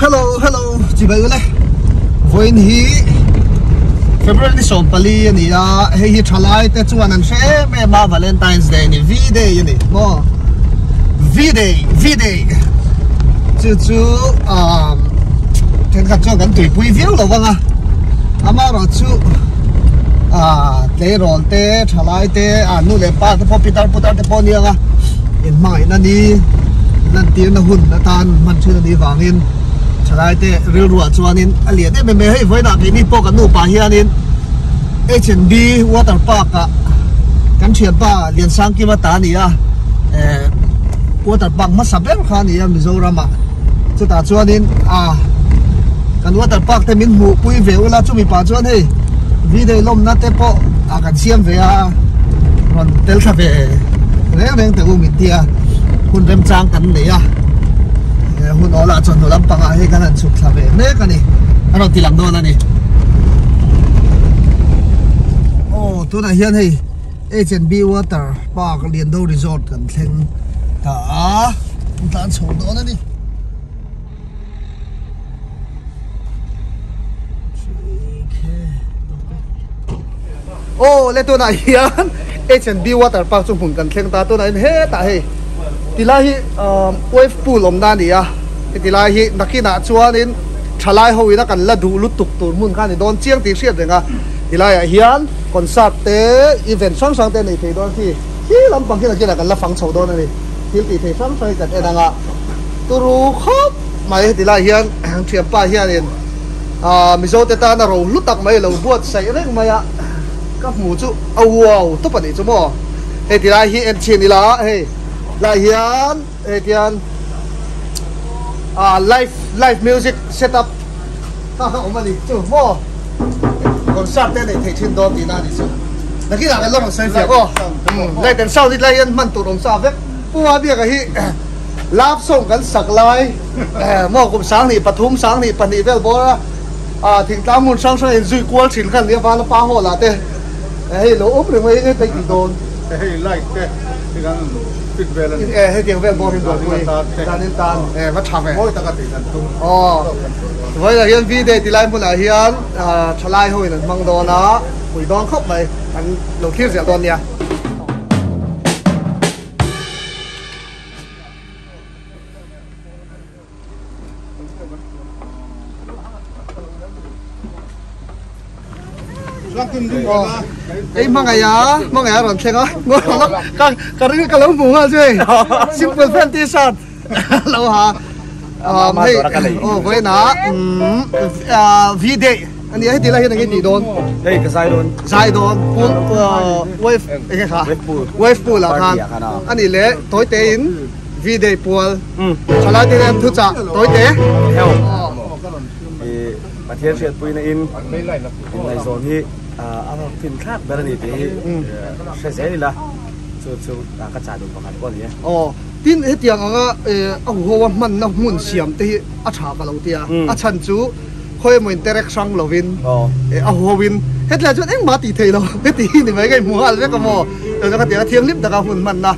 hello hello, chị bay le voin hi February som pali ni ya hei hi thalai te chuan an she me ba Valentine's Day ni V day ni mo. V day V day. Chu chu um ten ka chu kan tui pui viu lo wanga ama ro chu à te ron trả lại te à nu le pa te po pitar putar te phong ni anga in mai na ni nan tir na hun nó tan mình chưa đi vàng in man chu na ni wangin chalai te ril ruwa chuanin a lian em em hei voina ke ni po kan nu pa hianin. H&B water park a kan thian pa lian sang ki ma ta ni a. Eh, water park ma sabel kha ni a ra mà, cho ta chuanin à, cái water park te min mu pui ve ula chu mi pa chuan hei. Vi de lom nát te po à, cắn siam về à, còn tel tha về, reng anh te u tia. Hun đem chang cắn nei à hun ola chon do lam panga he kan an chuk tha ve me kan ano tilang do na ni oh tu na hian hei H&B water, park lian do resort kan thleng ta tan chho do na ni ô lê tôi này hiền H&B water, park chung phun cần thêm ta tôi này hết ta hey tila hi um, wave pool om na ni a tila hi nakina chuan in, thalai ho ina kan la du lu tuk tur mun khan don chiang ti hriat renga tila ya ah hian, concert te, event sang sang te nei thei don khi hi, lam pang kina kina kan la phang chho don ni thil ti thei sang sang kan enanga. Turu khop. Mai tila hian, thiam pa hian in. À mizo te ta na ro lu tak mai lo buat sai rek maya ka mu chu oh wow pa ni chu mo. He hey thì lại hiện trên đi lá hey hiện hey thì anh à live live music setup. Ông đi. Chú mò còn sát tên này thấy trên đó thì nào đi chú là cái nào cái lo xoay việc ô lại đến sau đi lại hiện mình tụt ông sao vậy bua biết cái láp sông gần sạc lại mò cũng sáng thì pathum sáng thì pani vel bora à thỉnh ta muốn sang sang duy quan xin khăn liệp vào nó phá hồ là thế hey lo op ring mai te ki don hey like te ti kan fit vel an eh he tiang vel bo hin do mai tan in tan eh ma tham eh moi ta ka ti kan tu oh với là hiền vi de ti lai mun là hiền à chalai hoi nan mang do na hui don khop mai an lo khir zel don ya ấy mang ngày á mang ngày á rồi xem á ngồi nó cái cái cái cái lỗ mùng à chứ. Simple fantasy shot lâu hả? Ờ hay ờ với nó à vi đệ anh ấy thì là hiện cái gì đồn? Đây cái sai đồn. Sai đồn pool wave cái khá wave pool. Là khan anh ấy lẽ tối tế in vi đệ pool. Cho lại thì em thức chả tối tế. Mà thiên chuyện pui này in. In này rồi thì à anh phim khác bây giờ thì sẽ dễ đi là chú chú đã cắt trả được bằng cái con gì ồ tin hết tiếng nga ông hoa man na mun siam te a tha ka lo tia. A chan chu khoi mo interaction lovin a howin hết là chuyện anh mà tỷ thầy lo cái tỷ này mấy cái mua al cái mò. Rồi cái tiếng thiêng lip ka hun man na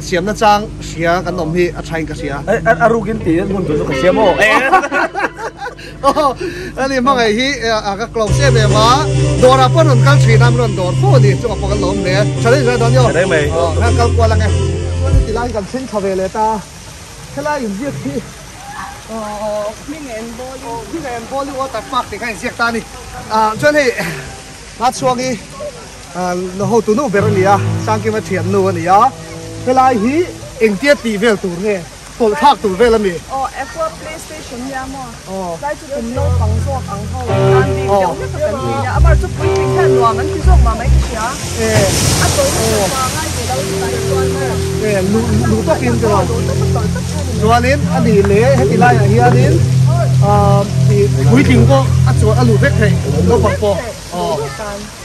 siam na chang sia kan nom hi a thain ka sia a rugin ti mun tu ka sia mo ani ma ngai hi a ka klong se be ma dora pon on kan thri nam ron dor pho ni chu pa kan lom ne chale ra don yo đấy mày. Ha kal kwa lang e ti lai kan sin khave le ta. Khala yum ji thi Minh and Bolly Minh and Bolly water park thì cái gì ta đi. À cho nên lát xuống đi. À nó hậu tụi nó về rồi à sang kia mà nó nè à cái lai hí anh tiết tỷ về tụi nghe tụi thác tụi về làm gì Oh, Apple PlayStation ya mo. Oh. Dai chu tum lo pang zo ang ho. Kan di yo ni ka kan ni ya. Amar chu pui ping kan lo ngan ki zo ma mai ki sia. ê. A to ni ma ngai ki lo ni dai tuan ma. ê lũ lũ tóc cái rồi rồi. đến anh đi lễ hay thì lai là hi đến. À thì cuối cùng có ăn chuột ăn lũ vết thầy nó bằng po ờ.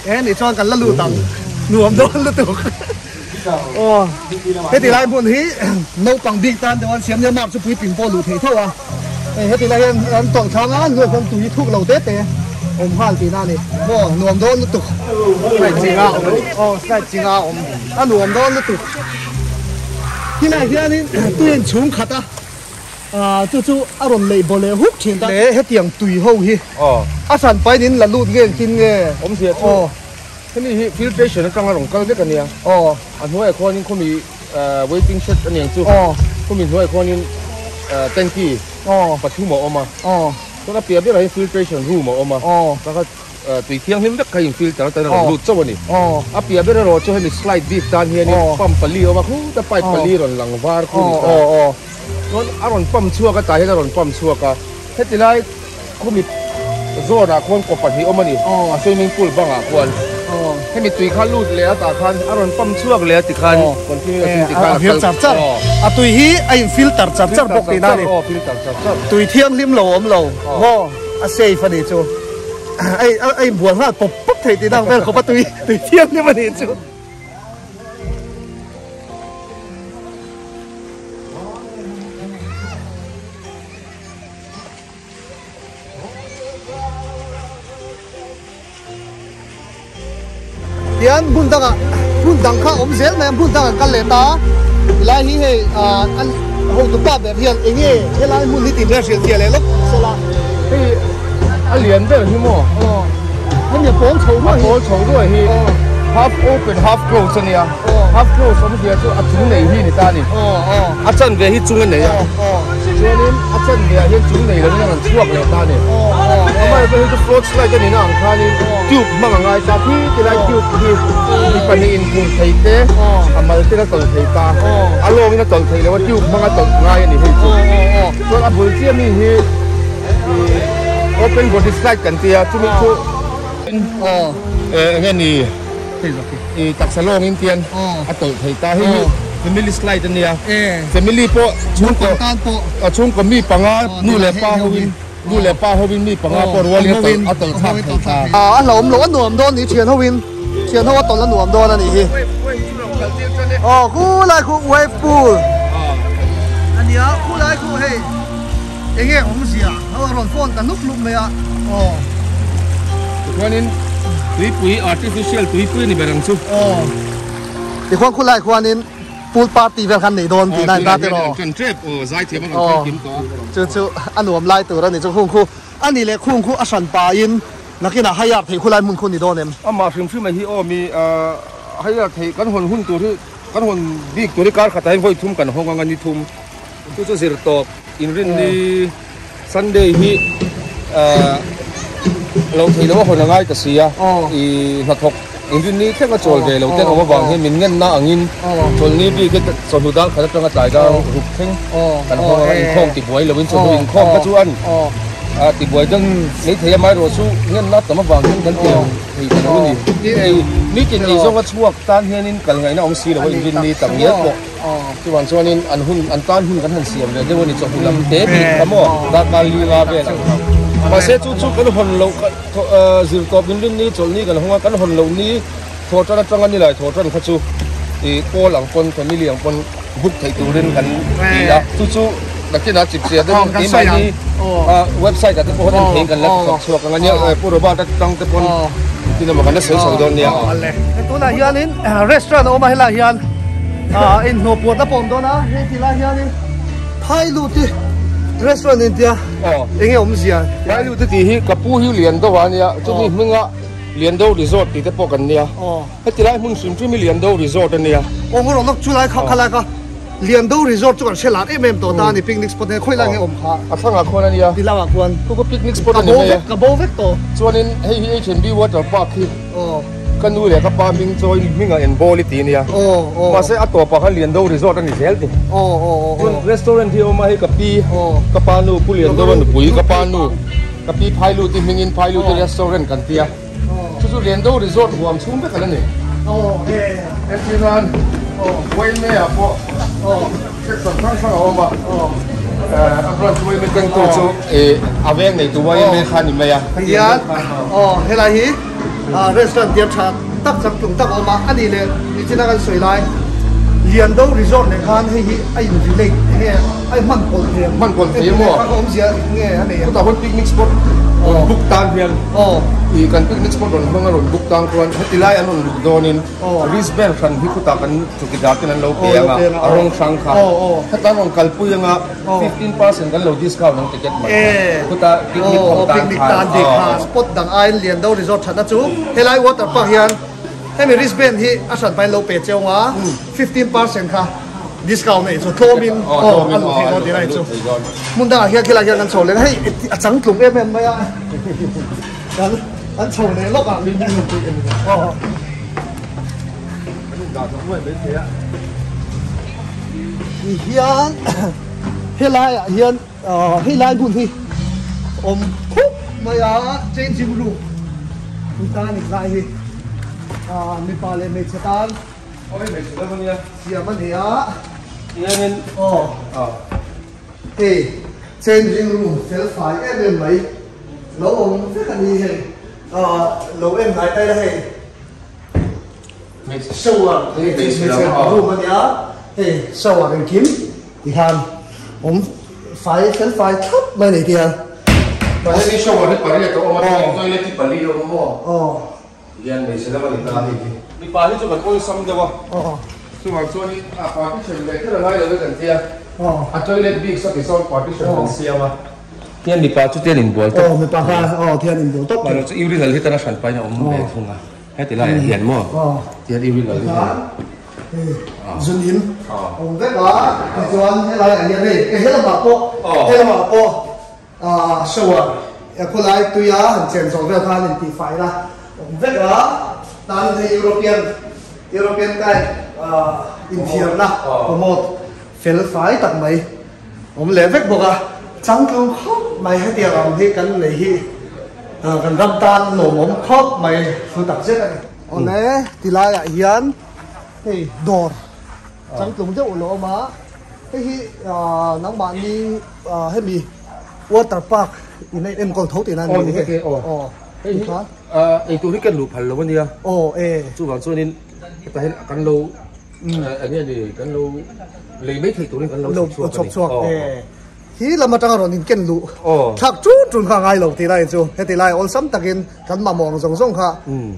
thế thì cho cần là lũ tặng nuông đó lũ tục Ờ. Ồ. Thế thì lại buồn hí nấu bằng bị tan thì ăn xiêm nhớ mạm cho quý bình bò lụt thế thôi à. Thế thì lại ăn em tổng thang á người con túi thuốc lầu tết thế. Ông hoàn thì nào này. Ồ, nuồm đó nó tục. Phải chỉ ngạo. Ồ, phải chỉ ngạo. À, ăn nuồm đó nó tục. Khi này khi này tôi ăn chúng khát á. À, chú chú, à, ăn bọn lấy bò lê hút chén ta. Lê hết tiếng tùy hâu hi. Ồ. À sản phái đến là lụt nghe kinh nghe. Ông sẽ. Ồ. ที่นี่ฟิลเตชันกลางหลงกลางเด็กกันเนี่ยอ๋ออันหัวไอ้คนนี้เขามีเอ่อ waiting shed อันอย่างจู่อ๋อเขามีหัวไอ้คนนี้เอ่อ tanki อ๋อปัดทุ่มออกมาอ๋อตัวนั้นเปรียบได้เลยฟิลเตชันรูมออกมาอ๋อแล้วก็เอ่อตีเที่ยงนี่มันก็ใครฟิลแต่ละแต่ละอ๋อรูดเจ้าวันนี้อ๋ออะเปรียบได้เลยรอช่วยให้มีสไลด์ดีดตานเฮียนี่อ๋อปั๊มปลีออกมาคู่จะไปปลีหล่นหลังวาร์อ๋คู่อนี่อ๋ออ๋อนนอารอนปั๊มชั่วก็ตายให้อารอนปั๊มชั่วก็เฮ็ดที่ไรเขามีโซนอะคนกบปัดที่ออกมานี่อ๋อสวิมมิ่งพูลบ้างอะควร อ๋อ ให้มีตุยข้าลูดเลยตาคันอารอนปั๊มชั่วเลยติคัน อ๋อ คนที่ เออ ติคัน a hiam chap chap a tui hi a in filter chap chap bok ti na ni อ๋อฟิลตัดจับจับ tui thiam lim lo om lo mo a sei fa ni chu ai ai buồn ha pop pop thei ti dang vel ko hian bun danga bun dang kha om zel mai bun danga kan le ta la hi he an ho tu pa ber hian enge he lai mun ni ti ra shel tia le lok so la he alian de hi mo oh han ya pol chou ma pol chou do hi half open half close ni ya à. ờ. half close om dia à, chu a chung nei hi ni ta ni oh oh a chan ve hi chung nei ya oh อ๋ออ๋อ อาจารย์เวียที่จุงไหน อ๋อ อ่ะ อ๋อ ช่วงนี้อาจารย์เวียที่จุงไหนแล้วนี่มันช่วงเลยตานี่ อ๋ออ๋อ ทำไมเป็นที่ float slide จะนี่นะอังคารนี่ทิวมังงายตาที่ที่ไรทิวที่ที่ปันอินพุงไทยเต้ทำมาที่นั่นตอนไทยตาอารมณ์นี่ตอนไทยแล้วว่าทิวมังงายตอนง่ายนี่ให้จุงส่วนอาบุญเจียมีที่ open body slide กันเตียที่มีคู่ อ๋อ เออเงี้ยนี่ เฮ้ยโอเค อีตักสโลงอินเตียน อ๋อ อัตโตไทยตาให้ อ๋อ เป็นมิลลิสไลด์เนี่ย เอ๊ะ เป็นมิลลิโปชุน ก ก็ งการโปะ อ่ะชุนก็มีปังอา อ๋อ นู่นแหละป้า นี่ เฮ แหละ วิน เฮวิน นู่นแหละป้าเฮวินมีปังอาปอรัวเ full party về khăn này đón thì ờ, này ta ờ, thế rồi cần trip ở giải thiệp mà ờ. không kiếm có. Chứ chứ anh uống lại từ đó này cho khung khu. Anh này là khung khu asan pa in là cái là hay là thì khu lại muốn khu này đồn em. À mà phim phim này hi ô mi à, hay là thì căn hồn hôn tổ thì căn hồn đi tổ đi cái cả tay voi thum căn hồn ngang đi thum. Tôi cho zir top in rin đi sunday hi à, lâu thì lâu hồi là ngay cả xì à. Thì hoạt động อนแต่ลุกลุกเลยอ่ะอ๋อ เพราะนั้นตุยปุ๋ย artificial ตุยปุ๋ยนี่เป็นรังสุ อ๋อ à thì bởi đừng lấy thế mai rồi su nhân nó tầm vàng nhân thân tiêu thì thành luôn đi đi ấy ní chuyện gì do cái chuộc tan hiền nên cần ngày nó ông xì đâu anh viên đi tầm nhất bộ. Thì bằng cho nên ăn hun ăn tan hun gắn hàng xiêm này để quên đi cho hun làm tế thì tấm mỏ đã cả lì la về mà sẽ chú chú cái hồn lâu ờ, dự tổ biến liên ní chỗ ní cái không cái hồn lâu này, thua cho nó trong anh đi lại thua cho nó chú thì cô lặng quân thì đi liền quân hút thấy tù lên gắn đi đó chú chú lakin na chip sia den ni mai ni website ta po den thing kan la sok sok kan nya puro ba ta tang te pon tin ma kan sel sang don nia tu na hian in restaurant o ma hela hian? A in no po ta pon don a he ti la hian in phai lu ti restaurant in tia. Enge om sia phai lu ti hi kapu hi đâu do wa nia chu ni minga liền đâu resort thì thế po cần nia, hết thì lại mừng xuống chú mi liền đâu resort nia, ông có lòng nó chú lại khóc ờ. khai lại khóc เลียนดูรีสอร์ทจุกันเชลาดเอ็มเอ็มตัวตานี่ปิกนิกสปอตเนี่ยค่อยล่างเงี้ยอมขาอะข้างอะคนนั่นเนี่ยดีล่างอะคนก็ก็ปิกนิกสปอตเลยกระโบเวกกระโบเวกโตส่วนนี้ให้ให้เชนบีวอเจอร์พากที่กันดูเลยก็ปามิงจอยมิงอ่เอ็นโบลิตีเนี่ยมาเสียตัวปะเขาเลียนดูรีสอร์ทนี่เซลติโอ้โอ้โอ้รีสอร์ทที่เอามาให้กับปีกับปานูผู้เลียนดูวันปุ๋ยกับปานูกับปีพายลูที่มิงอินพายลูที่รีสอร์ทกันเตียชุดเลียนดูรีสอร์ทรวมชุ่มไปกันแล้วนี่โอ้เฮ้เอ็นทีรัน 哦，为咩啊？不，哦，这上上上好嘛？哦。呃，不然为咩跟多做？诶，阿伟你做为咩看你们呀？呀，哦，黑来黑，啊，restaurant 点餐，得十种得我嘛，阿你咧，你只那个水来。liền đâu resort này khan hay gì ai cũng du lịch nghe ai mặn còn mặn còn thế mà không gì nghe này chúng ta vẫn picnic spot Oh. Buk tan yan. oh Ikan picnic spot ron mga ron buk tan kuan hatilay anon lugdonin. Oh. Risbel kan hikuta kan tukidati ng low Oh, kaya nga low kaya nga, arong sangka. Oh, oh. Hata rong kalpuya nga Oh. 15% kan low discount ng ticket man. Eh. Kuta picnic oh pang tan. picnic tan đi khan spot dang ai liền đâu resort đó chú helai water park hay mình wristband hi phải lâu pet châu á 15% kha discount này cho thô min Oh, oh min, ăn oh, thì nó ano, đi này ayun. mun da hiền khi là hiền ăn sầu lên hay à trắng lùng em em mày à ăn ăn sầu này lóc à oh hiền helai à hiền ờ helai bún hi om khúc mày à trên chim ru chúng ta này lại hi à Nepal này sẽ tan Oi, may sila mo niya. siya man hiya Iyanin. oh Ah. eh trên chim ru sẽ phải em em mấy lỗ ông rất là đi hi à lỗ em lại đây đây May sâu à thì mình sila sẽ có mà nhá thì sâu à đừng kiếm thì hàn ông phải phải phải thấp mấy này tiền Kasi siya wala pa rin ito. O matang toilet ti paliyo mo. oh Yan, may sila man ita. Di pa rin siya kan sam daw. oh So mag so ni a partition le kaya ngai lo kan tiya. oh A toilet big sa ki so partition kan siya ma. Yan di pa chu tiyan in bol to. oh mình bảo ha oh thiên đình bố tốt Pero chu iuri lal hita na shan pa na um be thunga. He ti lai hian mo. oh Tiyan iuri lal hita. dùn in Ờ. ông đó thì cho hay là anh này cái hết là bảo po hết là bảo po à sâu à. Ya cô lại tôi á hành trình rồi về thang thì phải là ông biết đó tan thì European. European guy à Ờ. có một phải phải tận mấy. Ông lẽ vết buộc à? Chẳng không khóc mày hay tiền ông thì cần lấy hi à cần râm tan nổ mồm khóc mày phụ tập chết này ông này thì lại à hiền? Thì door chẳng cũng rất ổn mà. Cái hi à nắng bạn đi à hay mi water park. In đây em còn thấu tiền ăn Ồ, gì ok, hết ồ. ồ. Hey, Hi thoát. ah, itu ni kan lu phal lo ni ya. ồ ê. Chu wang so ni ta hen kan lo em thì kan lo lấy mấy thầy tụi ni chuột chọc chọc Ờ. ê hi là mà trang rồi nhìn kiến lụ Ồ. thạc chú trùn khang ai lộc thì lại chú. Hết thì lại ôn sắm takin kan mà mong rong rong kha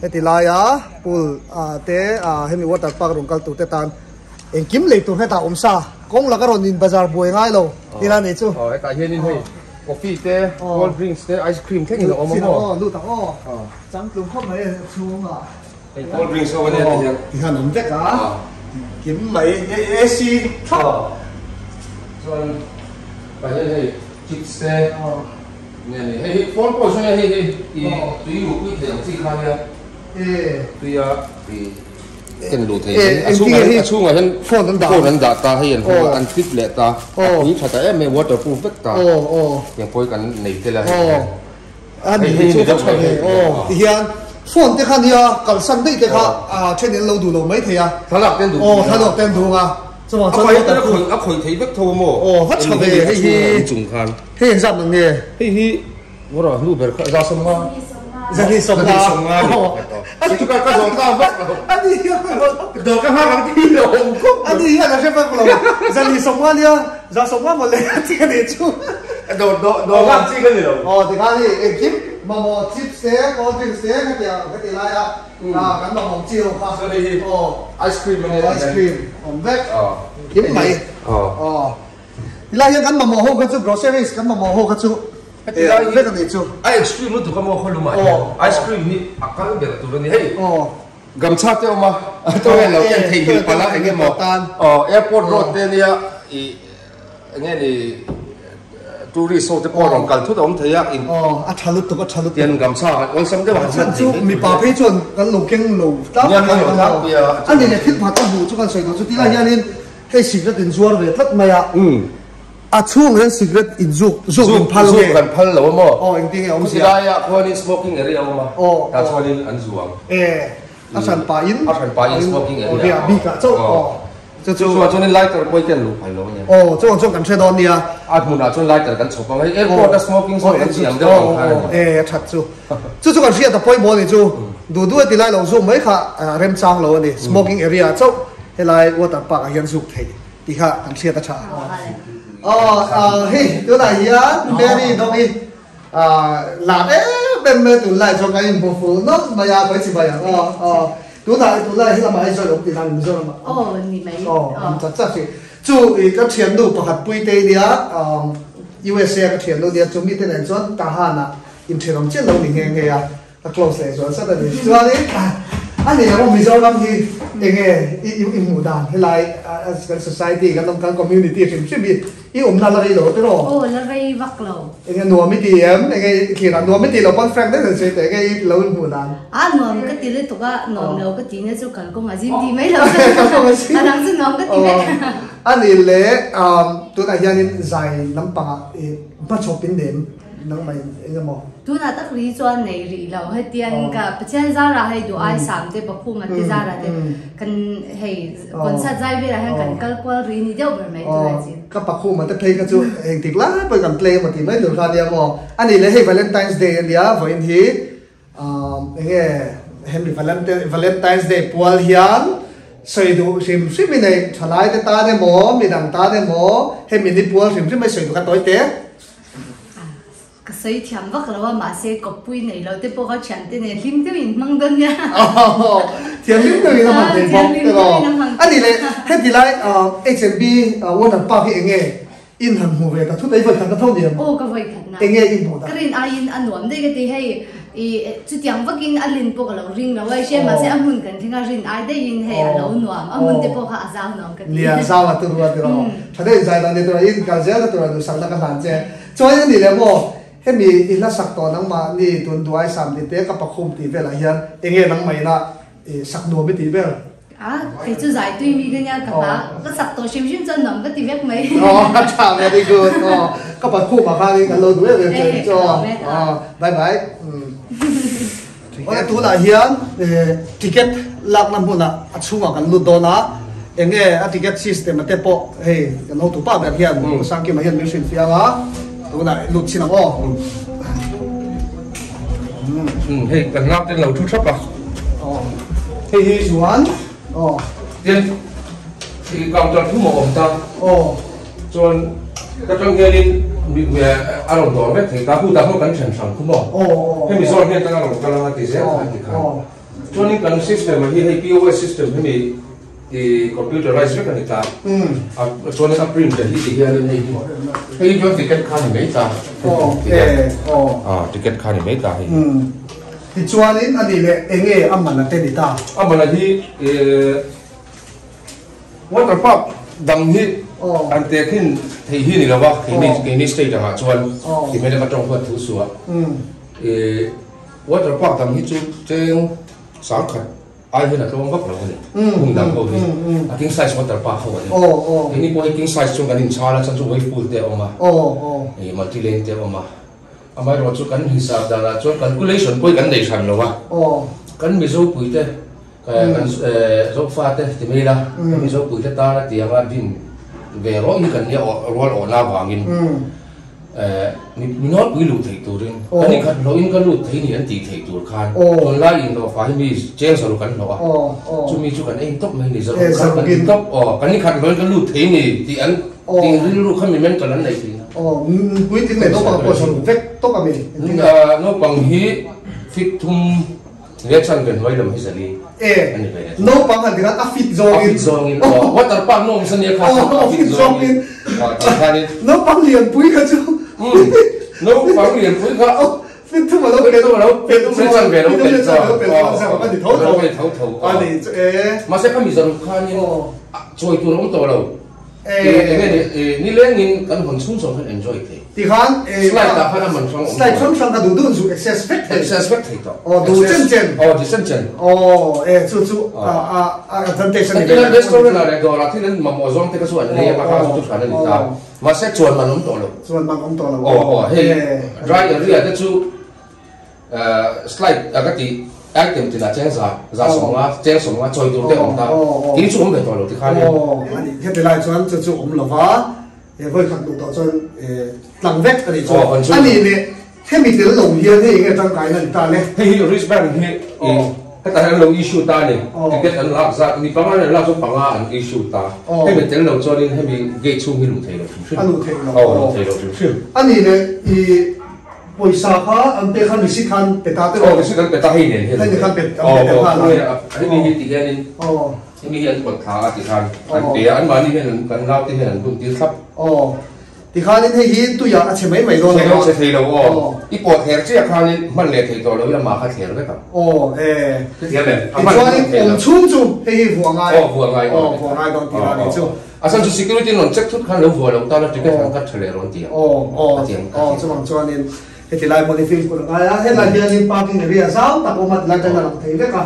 hết thì lại á pool à te à water park rong kal tu te tan em kiếm lấy tu hết ta om sa kong là cái rồi nhìn bazar buổi ngay lo thì là này chú. Oh, eta hian in hei. Coffee te, Ờ. cold drinks te, ice cream te ngilo omo lụ tao ồ chẳng lụ không mấy chú mà. Cold drinks thì hẳn ổng biết cả Ah. Kiếm mấy AC thấp Oh. So, pa hian hei chips te. Ờ. Nè nè, hei hei phone po so hei hei. I Ờ. tui u kui te chi kha ya. ê Tui ya i ken lu the. Eh, Asu eh, nga eh, asu nga hian phone an da. phone an da ta hian Oh. an tip le ta. Oh. Kui thata em me waterproof vet ta. ồ ồ Yang poi kan nei te la. ồ anh Hey, đi hey, chú hey, phát hey, này hey, ồ hey. thì hiện phone thế khăn ya sân đây thế khá à trên đến lâu đủ lâu mấy thế à Thalak ten du. ồ thay đổi tên đủ à cho mà A cho khoi te a khoi thei vet tho mo. Vắt chọc về, hei hey, hey. chung khan. thế hiện dạng nghề Hi hi. Wara lu ber kha da sam nga. Cái là sống nga. ồ Itu kan ka zong ta vet. anh đi hiện Do ka ha bang ti lo. anh đi hiện là sẽ phát lâu giờ thì sống qua đi giờ sống qua một lần thì cái này chú Do do do ka chi ka ni lo. Ờ thì cái này em kiếm mà một chip xe có drink xe cái tiền cái tiền lại á là cái mà một chiều pha So đi. Ờ ice cream ice cream. Còn vết Ờ. kiếm mày. Ờ. Ờ. Thì lại cái mà một hộp cái chú groceries cái mà một hộp cái chú Thì vết cái này chú Ice cream tu ka mo kholu ma. Ồ. Ice cream ni akal ber tu ni hey. Ờ. Gamcha te ma. To he lo ken thei hi pala enge mo. Ờ. Airport road ni ya i nge ni tourist so te po rong kal thu dom thaya in thà lụt tụi có thà lụt tian gamcha ol sam de wa Chân chú mi bà phê chuẩn cái lầu kinh lầu táp Nhân cái lầu táp bây giờ. anh này thiết hoạt tâm vụ cho con sợi nó chú tí là nha nên cái xịt rất đến ruột về tất mày ạ Ừ. à chuông cái xịt rất in ruột ruột in zoom về kan phal lo mo. Ờ anh tiếng ông Ông gì si ya ko ni smoking area ma. Ồ, Ta ồ. cho ni an zuang. à sản bà in A than pa in smoking area. bi cả châu Ờ. ờ cho Chu chú cho ni lighter ko ken lu phal lo nya. ờ chú còn chú cảm thấy đòn đi à? At muna cho lighter kan chopang ai airport da smoking chiang de ờ ong ờ khan. ê thật chú. Chú chú còn riêng tập point ball này chú. Đủ đủ thì lại lâu chú mấy khá à rem sang lâu này smoking area châu he lai water park a hian zuk thei ti kha kan thlia ta tha ờ ờ hi chỗ này hian very dong i à làm ế bên bên tụi lại cho cái bộ phụ nó mà ya cái gì vậy ờ ờ tu ta tu ta hiện mà rồi lúc thì làm rồi mà. Ồ nhỉ mấy chắc chắc thì chú cái thiền đủ bậc hạt bùi tê đi á ờ, USA cái thiền đủ đi á chú mi tên này cho ta hàn à. Im thiền ông chết lâu mình nghe nghe à. close à, này rồi sao ta đi. Chú anh anh ấy ông mình rồi làm gì nghe nghe im im mù đàn. Hay lại à, cái society cái nông cái community thì chưa biết i um na lari lo pero o lari vak lo eng no mi ti em eng ki ran no mi ti lo pa frank de se te eng lo mu dan a no mi ka ti le to ka no lo ka ti ne chu kan ko ma jim ti mai lo ka nang chu no ka ti mai a ni le um tu na hian in zai lam pa e ba chopin dem nang mai eng mo tu na tak ri chuan nei ri lo he tiang ka pachen za ra hei du ai sam te pa khum ati za ra te kan hei kon sa zai be ra han kan kal kwal ri ni deu ber mai tu la chi ka pa khum ta thei ka chu heng tik la pa kan play ma ti mai dur kha dia mo ani le hei valentines day dia vo in hi um nge henry valentine valentines day pual hian soi du sim sim nei thalai te ta de mo mi dang ta de mo he mi ni pual sim sim mai soi du ka toi te cái sấy chạm vắt là ว่า mà xe cọp bùi này là tiếp bao cái chạm tên này lim tiêu in mang đơn nha. Thì lim tiêu in mang đơn phong đúng không anh đi lấy hết thì lại uh, H&B quân hàng bao hiện nghe. In hàng mua về ta thu đấy vậy thằng cái thâu điểm ô cái vậy thằng nào. Nghe in bộ à, ta cái ai in anh nuông đấy cái gì hay. Ý chú tiếng vắt in à, anh lim bao cái lẩu ring là vậy xem mà sẽ anh muốn cần thì cái ring ai đấy in hay à, anh lẩu nuông anh muốn tiếp bao cái giao nuông cái liền giao là tự nuông được rồi thật đấy giải đàn đấy tôi in cái gì là tôi là được sáng là cái hàng chứ cho nên đi lấy bộ he mi i la sak to nang ma ni tun duai sam ni te ka pakhum ti vel a hian. Enge nang mai na eh, sak no bi e ti vel. À thì chú giải tuy mi cái nha cả ờ. ba cái sập tổ siêu siêu chân nằm cái tivi mấy. Ờ chả nghe đi good. Ờ các bạn khu mà khang đi cả lâu đuổi về chơi cho. À. ờ bye bye. Ừ. Ôi tú là hiền. Ticket lạc năm hôm nà à chú mà cần lụt đó nà em nghe à, ticket system mà tepo hey cái lâu tụ ba về hiền. Ừ. Sang kia mà hiền mình xin phiền á tôi lại lụt xin nó ừ thì cần ngáp trên lầu chút sắp à thì hey chuẩn oh yes thì còn cho thứ một ông ta oh chọn các chọn nghe đi bị về ăn lẩu đó đấy thì cá hú ta không cần sản phẩm không bỏ oh thế mình soi nghe ta ăn lẩu ta làm cái gì thì khác nên cần system mà hay POS system hay mình thì computerized rất là người ta ừ. à cho nên print thì thì ra lên hình cái cho ticket khai thì mấy ta? À ticket khan thì mấy ta? Ừ. Thì thì cho nên anh đi lệ anh ấy âm mà là tên đi ta? Âm mà là gì, uh, water park đầm hi. Anh tiệc khi thì hi thì là bao khi nên khi nên stay là mà cho anh thì mới là trong phần thủ sửa. Ừ. Water park đầm hi chú trên sáng khẩn 아이브나 그런 거 그러거든. 공단 거기. 아 킹사이즈 왔다 봐 하거든. 어 어. 이니 보이 킹사이즈 좀 가린 차라 찬조 웨이 풀때 엄마. 어 어. 이 멀티레인 때 엄마. 아마 로쪽 간 히사브 다나 쪽 캘큘레이션 보이 간 데이 산 로와. 어. 간 미소 보이 때. 간 소파 때 때메라. 간 미소 보이 때 따라 뒤에 간 빈. về rồi cần nhớ rồi ổn là vàng in 呃，你你那不路太多的，那你看老应该路太年地太多看，我那印度发现你介绍了干老啊，就咪就干印度没你说干印度哦，干你看老应该路太年地安，地你路看明明干人来地。哦，规定来都把过上路费都干没？那个那帮伊 fit 通。Reaction kan wai lam hisali. Eh. No pang hadi kan afit zongin. Afit zongin. Oh, water pang no misalnya kan. Oh, afit zongin. Ah, kan. No pang lian pui kan No, Paco, y el público. 听唔到佢哋都話好，鼻都聲聲鼻都鼻聲，鼻都聲，跟住唞唞，唞唞。啊，你誒，馬西咁咪就看呢，再做咁多咯。誒，你你你呢兩年咁很衝上去 enjoy 嘅。thì khán slide ta phải là mình xong slide xong xong ta đủ đủ dù access vết thầy access vết thầy đó ờ đủ chân chân ờ đủ chân chân ờ ê chú chú à à à thân thế sân thế nên restaurant là đó là thế nên mà mua zoom thế cái số này mà khá chú chú khá nên ta mà sẽ chuẩn mà nóng tổ lộ chuẩn mà nóng tổ lộ ờ ờ hey. Dry ở đây là chú slide à cái gì item thì là trang giả giả sống á trang sống á chơi đồ để ông ta kỹ chú ông để tổ lộ thì khá nên ờ anh hiện tại anh cho chú chú ông là vá บางทีฟิตทุ่มเรียกฉันกันไว้ลำให้สลี eh nó bằng hẳn tiếng Anh fit อ zone ฟิ in ตซองอินอ๋อวัตถุปั้นน้องสัญญาค่ะ อ๋อ fit zone in อ๋อทางนี้ nó bằng liền quý cả chú น้องฟังเรียนคุยก็ fit thôi mà nó เป็น bên ตัวเราเป็น bên ตัว bên เราเป็น bên ตัว bên เรา bên เป็น bên ตัว bên เรา bên bên เรา thấu เป็น thấu เท่าเท่า anh thì eh มาเซ็ตก็มีสรุปข้านี่ช่วยตัวเราตัวเราเอ้ย eh นี่เรื่องนี้กันคนชุ่มชมกัน enjoy ที่ thì นี่มีอันปวดขาติดคันอันเดียอันมันนี่เป็นกันรอบที่เห็นตุ่มตีครับอ๋อติดคันนี่ที่ยี่ตุ่ยอันเฉยไม่ไหวโดนเลยเฉยเฉยเลยอ๋ออีปวดแขนเสียคราวนี้มันเละเฉยตัวเลยยังมาขาเฉยเลยครับอ๋อเออเฉยเลยติดคันนี่ผมชุ่มชุ่มที่หัวไงอ๋อหัวไงอ๋อหัวไงตอนติดคันนี่ชุ่มอาสันจุสิกิริตินนเช็คทุกคันแล้วหัวเราตอนนั้นจุดกันก็เฉลยร้อนเดียวอ๋ออ๋ออ๋อจังหวะจังหวะนี้ thì lại một phim của nó là thế là như là parking area sao ta có mặt là cái là thấy cái cả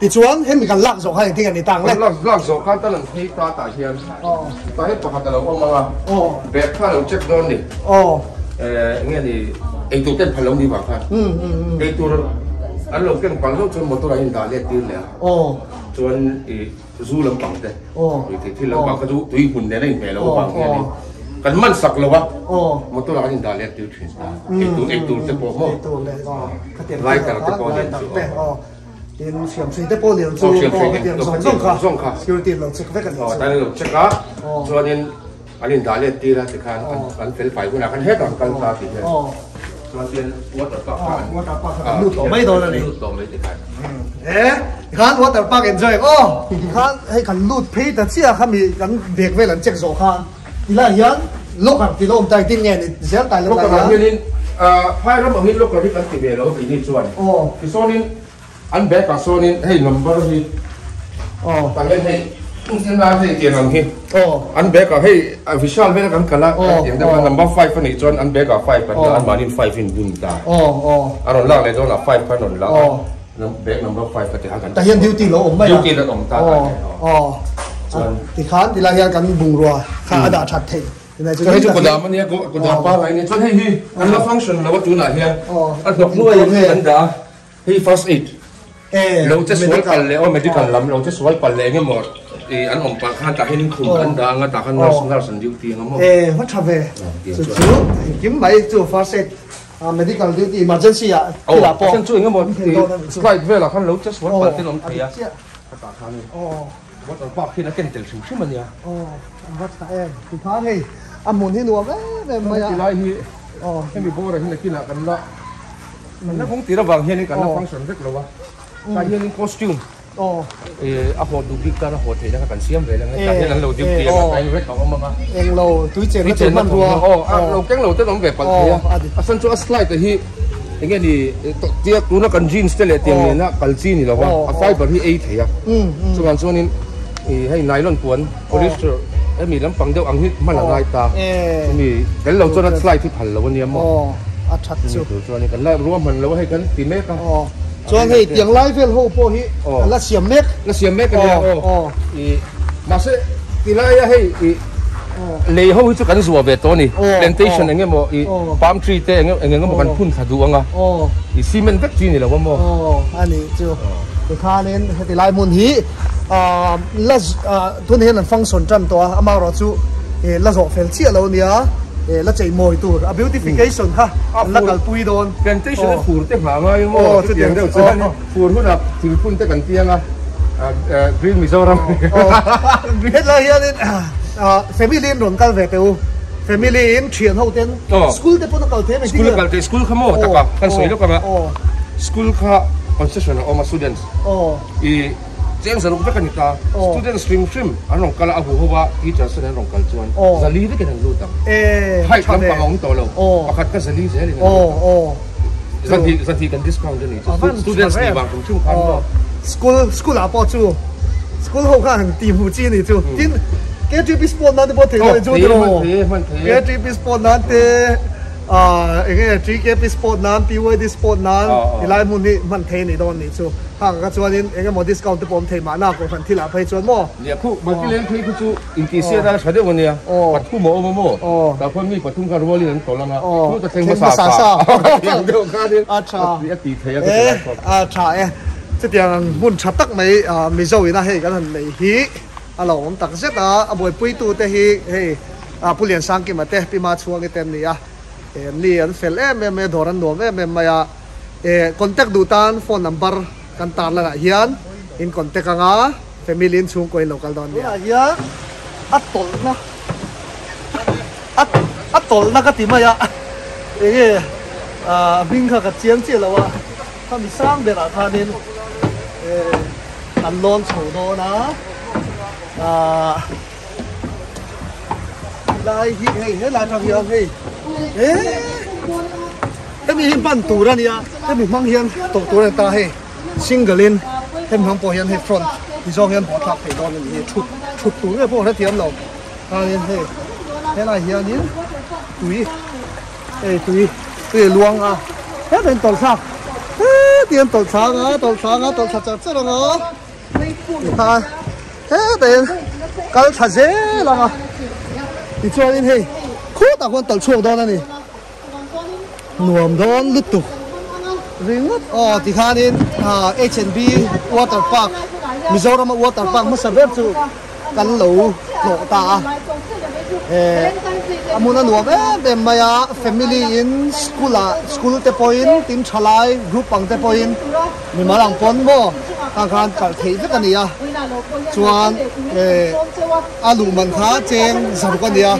thì chuẩn hết mình cần lắc rồi hay thế này tăng lên. Lắc lắc rồi các ta làm thấy ta tại hiện ta hết bọc hạt lẩu ông mà. Bé pha lẩu chắc non đi. Ờ, nghe thì anh tụt tên pha lẩu đi vào pha. Anh tụt anh lẩu cái quan lẩu chuẩn một tôi là hiện đại liệt tiêu này chuẩn du lâm bằng đấy thì thì lâm bằng cái du tùy hồn đấy này mẹ lẩu bằng nghe đi cần mặn sặc lâu á. Mà tôi là hiện đại liệt tiêu chuyển sang anh tụt anh tụt sẽ bỏ mỏ lại cả là con này tiền xiêm xuyên tới bao liền rồi có tiền sòng sòng cả sòng cả skill tiền lần check vét rồi tại lần check á cho nên anh liền đã lên tiền là thì khan anh phải phải cũng là khan hết rồi khan ta thì thế cho nên water park water park lụt tổ mấy đôi là này lụt tổ mấy thì khan ế khan water park enjoy ô khan hay khan lụt pay tất cả khan mi khan việc về lần check rồi khan là hiện lúc hàng thì lúc tại tin nghe thì sẽ tại lúc hàng hiện พายรถมังหินลูกกระดิ่งอันติเบลเราอีนี่ชวนโอ้คือโซนิน anh bé cả số nên hay lầm bao hi ờ bạn lên hay không xin ra thì tiền làm hi ờ anh bé à, cả hay official bé cả cả là oh hiện tại là number five phần này cho anh bé cả five phần là anh bạn in five in bùn ta. Ờ ờ anh còn lại này cho là five phần còn lại ờ bé number five phần thì hàng cái hiện duty lỗ ông mấy duty là ông ta ờ ờ thì khán thì là hiện cái bùng rồi khá ừ. đã chặt thế. Cái nên chúng ta mình nhé chúng ta ba lại này cho nên hi. Anh là function là bắt chú này hi. Anh đọc nuôi anh đã hi first eight เออ เราจะสวยปันเลยอ๋อไม่ได้กันลำเราจะสวยปันเลยงี้หมดอีอันอมปากข้าตาให้นิ่งคุมอันดังอันตาข้างนอกสังกัดสันดิวตีงั้นหมด เออวัดทำเวจุดจุดกิมไปจุดฟาสเซตอ่า medical duty emergency อ่ะ โอ้ ที่ละปอ ฉันช่วยงั้นหมดสไลด์เวลาข้างเราจะสวยปันที่น้องเทีย ตาข้างนี้ อ๋อ วัดปากที่นักเก็นเตลชิมชิมันเนี่ย อ๋อวัดตาเองที่ข้านให้อามุนที่นัวเอ้ยไม่ ไม่ อ่ะ กี่ไรฮี อ๋อ ให้มีโบอะไรที่นักกินกันละมันนักคงตีระหว่างเฮียนี่กันนักฟังก์ชันเล็กหรอวะ การเฮียนี่คอสตูม อ๋อ เอออาโหดูบิ๊กกันอาโหเทียนกันเสียมเลยแล้วการเฮียนั้นเราดิวเตียนกันเวทของมันมา เองเราตุ้ยเจน นี่ แล้ว เจ จุ น ด มั มัน น รั รั ว ว โอ้เราแก๊งเราจะต้องแบบปันเทียอ่ะสันจูอัสไลด์แต่ที่อย่างเงี้ยนี่เตียตัวนักกันจีนสเตเลเตียงเนี่ยนะกัลจีนี่หรอวะไฟบาร์ที่เอทีอ่ะ อืมอืม ส่วนส่วนนี้ให้นายล้นกวนโพลิสเอ้มีลำปังเดียวอังฮิตมันละลายตา เออ มีแต่เราจะนัดสไลด์ที่พันแล้ววันนี้มั้ อ๋ ง ออาชัดจุด ส่วนนี้กันแล้วรวมมันแล้วให้กันตีเมฆกัน cho anh hei tiếng lai vel ho po hi la siam mek la siam mek ka o i ma se ti lai ya hei i lei ho chu kan zuwa ve to ni plantation anh em i palm tree thế anh em anh em mo kan phun thadu anga i cement vek chi này là ni lo anh ani chu thì khá nên thì lại muốn hí à ờ, là ờ, tuần hiện là function trăm to amao rồi chú. Là rõ phải chia lâu nữa eh la chei moi tur a beautification ha? La kal pui don kan chei se khur te ma ma yo te deng deu chan khur hu na til pun te kan tiang a green mizoram biết la hian in family in ron kal ve te u family in thian ho ten school te pun kal te me school kal te school khamo ta ka kan soi lo ka ma school kha concession o ma students. I James along back ni ta student stream stream anong kala abu hoba teacher sen anong kal chuan. zali de kan lu tam eh hai kam pa ngong to lo. pakhat ka zali je le oh oh zanti zanti kan discount ni. Ah, student ni bằng cũng chung kan school school là po chu? School học ka hang ti mu chi ni chu. Hmm. Tin ke tri bis pon na de bo te rồi, chu de lo. ke tri bis pon na te uh, enge tri ke pi sport nan pi we di sport nan ilai mun ni man the ni don ni chu ha ka chuan in enge mo discount te pom thei ma na ko fan thila phai chuan mo ya khu ma ki len khu khu chu in ki se da chade won ya pat khu mo mo mo ta khon ni patung ka rwali nan tolang a khu ta theng ma sa sa acha ya ti thaya ka acha eh ti tiang mun chat tak mai mi zo ina hei kan han mai hi alo om tak zeta aboi pui tu te hi hei 啊，不连上给嘛，对，比马出个点的呀。Eh, em li anh fel eh, em em em thoran nuông em em eh, maya ê contact du tan phone number, kan tar la ah. hian, in contact anga family in chung koi, local don ya ya at tol na. At at tol na ka ti, maya. Ah, ê à binh kha ka chiang chi lo ah. wa mi sang be ra kha nin. Ê an lon chho do na. À lại hi, hei he la thang hiang hei ê. Em mi him pan tu ra nia em mi mang hian tổ tu ra ta hei single in. Em mang po hian he front. Thì do hian bỏ thọc thì don ni chụp chụp tu cái po ra tiam lo ha nin hei he la hian nin tui ê tui tui luang à. Hết đến tổ sao tiền tổ sáng á tổ sáng á tổ chặt chặt chứ đâu ngó ta hết đến cái chặt dễ là à. Thì cho nên hey khu ta quan tàu chuồng đó này. Nuồm đó lứt tục ring up oh ờ, thì khan in à H&B water park. Mizoram water park mà sabep chu kan lo lo ta eh amuna nuam em em maya family in school a school te point tim chalai, group pang te point mi malang pon mo ang à, khan kal thei ve kania à. chuan eh alu man kha cheng zam kania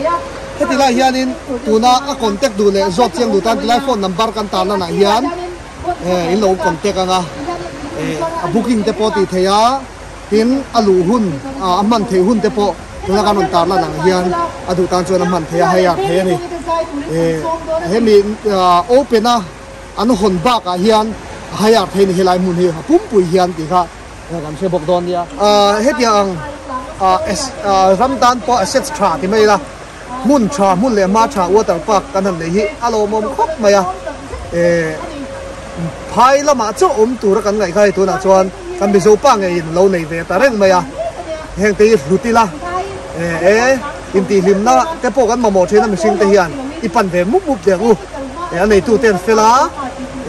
heti la hianin tuna a contact du le zot cheng du tan tilai phone number kan ta na hian. Eh in lo contact anga eh a booking te po ti theya tin alu hun a man thei hun te po tuna kan on tar la na hian. Adu tan chuan a man theya haya the ni eh hemi open a an hon ba ka hian. Haya the ni helai mun hi pum pui hian ti kha kan se bok don dia a heti ang a es ramdan po assets tra ti mai la mun tra mun le ma tra water park kan han le hi. Alo, mom khop maya eh phai la ma chu om tur kan ngai khai tu na chuan. Kan bi zo pa ngai in lo nei ve ta reng maya heng te ruti la. Eh eh in ti lim na, te po kan ma mo thena mi sing te hian. I pan ve mup mup de u eh anei tu ten fela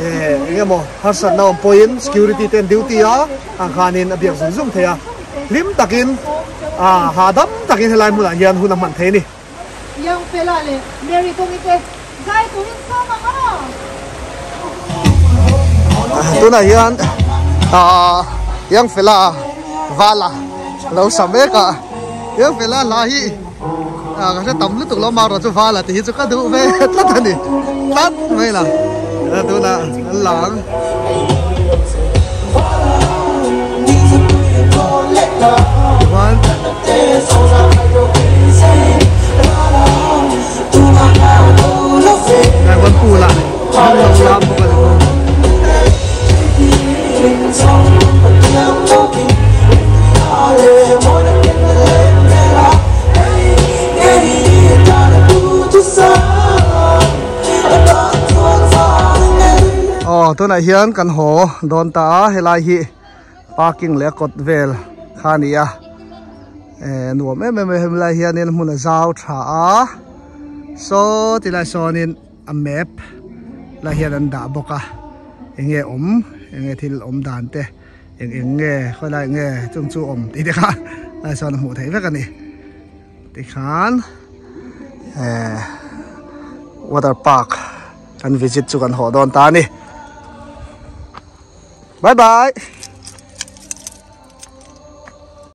eh nge mo har san na on point security ten duty a. Ang khanin abiak zum zum thea lim takin à hà đấm takin helai mu la hian hun man the ni yang pela le Mary kong ite gai kong in sa mga tu na yan à yang à, fela, vala lo same ka yang fela la hi. À cái sẽ tầm lúc tục lo mau rồi cho vala thì cho cái đủ về. Tất cả đi tất vậy là. Tu na lãng One. Này vẫn phù lại. Không lòng lắm một lần Ồ, tôi lại hiến căn hộ đón ta hay lại hi parking lẽ cột về khani à. Nuông em em em lại hiến nên muốn giao trả so thì là so nên a map. Là hiện anh đã bốc à nghe om. Nghe thil om đàn te. Anh nghe khơi lại nghe chung chu om. Thì đấy khá lại so nó hủ thấy vậy cái này thì khán eh, water park. Kan visit chu kan ho don ta ni. Bye bye.